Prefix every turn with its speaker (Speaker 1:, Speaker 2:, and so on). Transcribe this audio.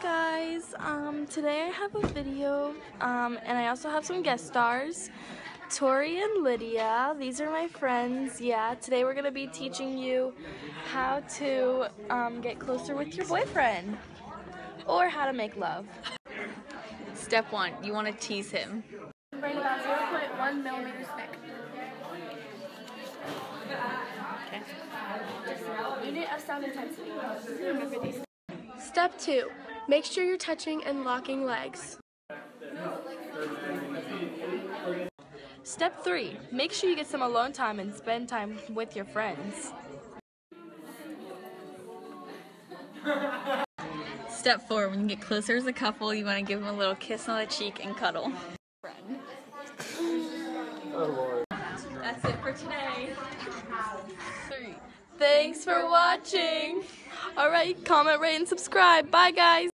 Speaker 1: guys, um, today I have a video um, and I also have some guest stars. Tori and Lydia, these are my friends. Yeah, today we're going to be teaching you how to um, get closer with your boyfriend or how to make love.
Speaker 2: Step one, you want to tease him.
Speaker 1: Bring about 0.1 millimeters thick.
Speaker 2: Okay.
Speaker 1: Unit of sound intensity.
Speaker 3: Step 2. Make sure you're touching and locking legs.
Speaker 1: Step 3. Make sure you get some alone time and spend time with your friends.
Speaker 2: Step four, when you get closer as a couple, you want to give them a little kiss on the cheek and cuddle. Friend. That's it for today. Three.
Speaker 1: Thanks for watching. Alright, comment, rate, and subscribe. Bye, guys.